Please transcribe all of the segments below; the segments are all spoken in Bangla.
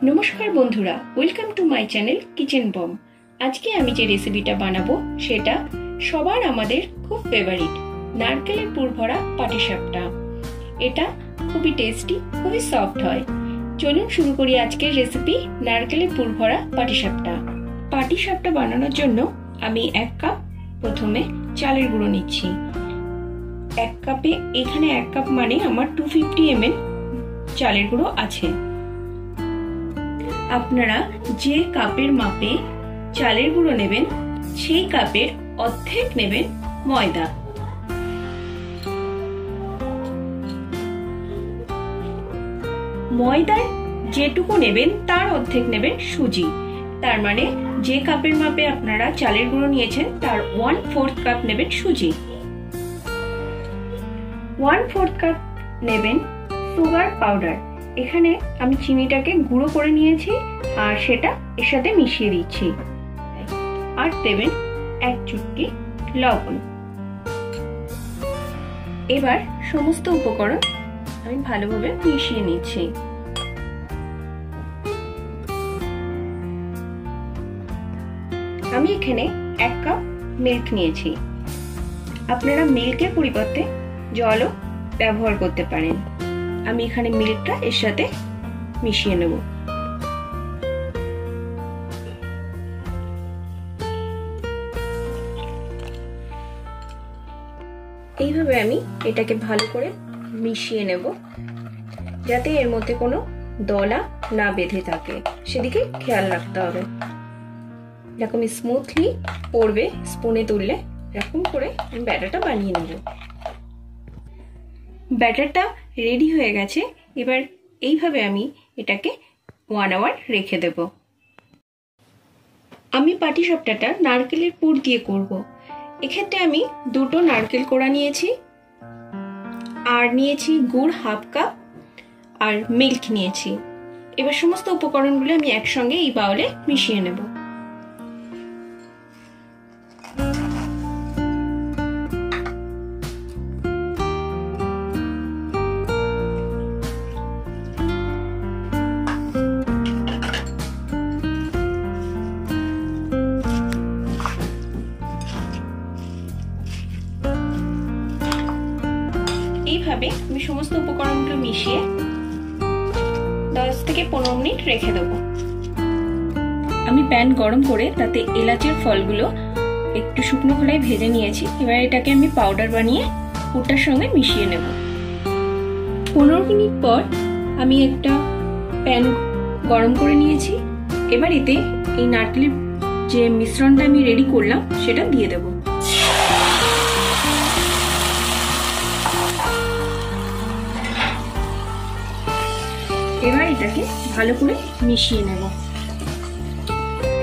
নমস্কার বন্ধুরা welcome to my channel kitchen bomb আজকে আমি যে রেসিপিটা বানাবো, সেটা সবার আমাদের খুব ফেভারিট নারকেলের পুর ভরা পাটিসাপটা এটা খুবই টেস্টি খুবই সফট হয়। চলুন শুরু করি আজকের রেসিপি নারকেলের পুর ভরা পাটিসাপটা পাটিসাপটা বানানোর জন্য আমি এক কাপ প্রথমে চালের গুঁড়ো নিচ্ছি। এক কাপে, এখানে এক কাপ মানে আমার টু ফিফটি এম চালের গুঁড়ো আছে। আপনারা যে কাপের মাপে চালের গুঁড়ো নেবেন, সেই কাপের অর্ধেক নেবেন ময়দা। ময়দার যেটুকু নেবেন, তার অর্ধেক নেবেন সুজি। তার মানে যে কাপের মাপে আপনারা চালের গুঁড়ো নিয়েছেন, তার ওয়ান ফোর্থ কাপ নেবেন সুজি। ওয়ান ফোর্থ কাপ নেবেন সুগার পাউডার এখানে আমি চিনিটাকে গুঁড়ো করে নিয়েছি আর সেটা এর সাথে মিশিয়ে দিচ্ছি। আর দেবেন এক চুটকি লবণ। এবার সমস্ত উপকরণ আমি ভালোভাবে মিশিয়ে নিচ্ছি। আমি এখানে এক কাপ মিল্ক নিয়েছি। আপনারা মিল্কের পরিবর্তে জলও ব্যবহার করতে পারেন। আমি এখানে মিল্কটা এর সাথে মিশিয়ে নেব। এইভাবে আমি এটাকে ভালো করে মিশিয়ে নেব, যাতে এর মধ্যে কোনো দলা না বেঁধে থাকে। সেদিকে খেয়াল রাখতে হবে। এরকম স্মুথলি পড়বে স্পুনে তুললে এরকম করে আমি ব্যাটারটা বানিয়ে নেব। ব্যাটারটা রেডি হয়ে গেছে, এবার এইভাবে আমি এটাকে ওয়ান আওয়ার রেখে দেব। আমি পাটিসাপটাটা নারকেলের পুর দিয়ে করব। এক্ষেত্রে আমি দুটো নারকেল কোড়া নিয়েছি, আর নিয়েছি গুড় হাফ কাপ আর মিল্ক নিয়েছি। এবার সমস্ত উপকরণগুলো আমি একসঙ্গে এই বাউলে মিশিয়ে নেব। এইভাবে আমি সমস্ত উপকরণগুলো মিশিয়ে দশ থেকে পনেরো মিনিট রেখে দেবো। আমি প্যান গরম করে তাতে এলাচের ফলগুলো একটু শুকনো খোলায় ভেজে নিয়েছি। এবার এটাকে আমি পাউডার বানিয়ে পুরটার সঙ্গে মিশিয়ে নেব। পনেরো মিনিট পর আমি একটা প্যান গরম করে নিয়েছি। এবার এতে এই নারকেলের যে মিশ্রণটা আমি রেডি করলাম, সেটা দিয়ে দেবো। এবার এটাকে ভালো করে মিশিয়ে নেব।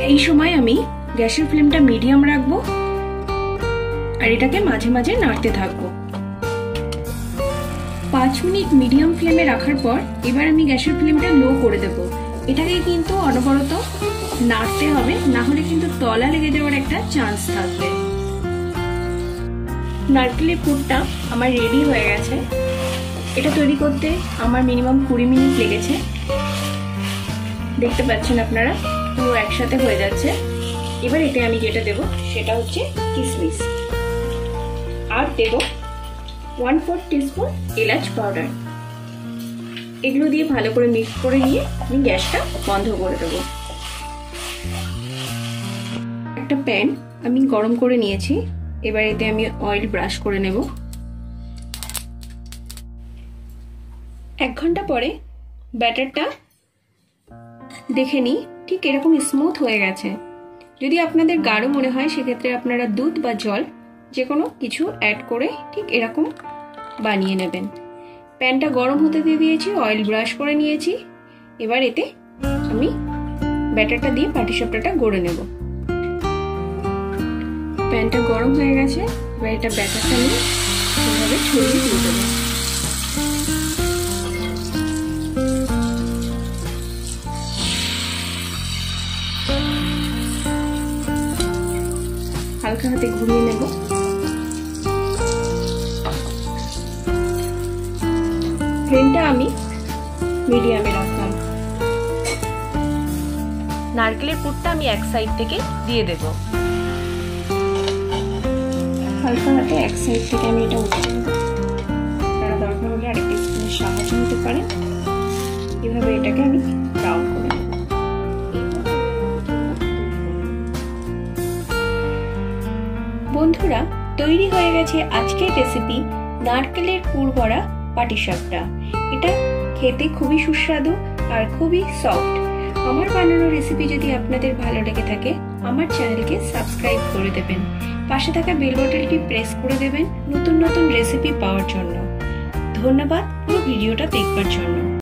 এই সময় আমি গ্যাসের ফ্লেমটা মিডিয়াম রাখব আর এটাকে মাঝে মাঝে নাড়তে থাকব। পাঁচ মিনিট মিডিয়াম ফ্লেমে রাখার পর এবার আমি গ্যাসের ফ্লেমটা লো করে দেব। এটাকে কিন্তু অনবরত নাড়তে হবে, না হলে কিন্তু তলা লেগে যাওয়ার একটা চান্স থাকবে। নারকেলের পুরটা আমার রেডি হয়ে গেছে। এটা তৈরি করতে আমার মিনিমাম কুড়ি মিনিট লেগেছে। দেখতে পাচ্ছেন আপনারা, পুরো একসাথে হয়ে যাচ্ছে। এবার এতে আমি যেটা দেব, সেটা হচ্ছে কিসমিস। আর দেব ওয়ান ফোর টিস্পুন এলাচ পাউডার এগুলো দিয়ে ভালো করে মিক্স করে নিয়ে আমি গ্যাসটা বন্ধ করে দেবো। একটা প্যান আমি গরম করে নিয়েছি। এবার এতে আমি অয়েল ব্রাশ করে নেব। এক ঘণ্টা পরে ব্যাটারটা দেখে নিই, ঠিক এরকম স্মুথ হয়ে গেছে। যদি আপনাদের গাঢ় মনে হয়, সেক্ষেত্রে আপনারা দুধ বা জল যে কোনো কিছু অ্যাড করে ঠিক এরকম বানিয়ে নেবেন। প্যানটা গরম হতে দিয়ে দিয়েছি অয়েল ব্রাশ করে নিয়েছি। এবার এতে আমি ব্যাটারটা দিয়ে পাটিসাপটাটা গড়ে নেব। প্যানটা গরম হয়ে গেছে, এবার এটা ব্যাটারটা নিয়ে ছড়িয়ে দিয়ে দেবো। হালকা হাতে ঘুরিয়ে নেব। ফ্লেমটা আমি মিডিয়ামে রাখলাম। নারকেলের পুরটা আমি এক সাইড থেকে দিয়ে দেব। হালকা হাতে এক সাইড থেকে আমি এটা উঠে নেব। দরকার হলে আরেকটি স্পুনের সাহায্য নিতে পারেন। এভাবে এটাকে আমি বন্ধুরা, তৈরি হয়ে গেছে আজকের রেসিপি নারকেলের পুর ভরা পাটিসাপটা এটা খেতে খুবই সুস্বাদু আর খুবই সফট আমার বানানো রেসিপি যদি আপনাদের ভালো লেগে থাকে, আমার চ্যানেলকে সাবস্ক্রাইব করে দেবেন। পাশে থাকা বেল বাটনটি প্রেস করে দেবেন নতুন নতুন রেসিপি পাওয়ার জন্য। ধন্যবাদ পুরো ভিডিওটা দেখবার জন্য।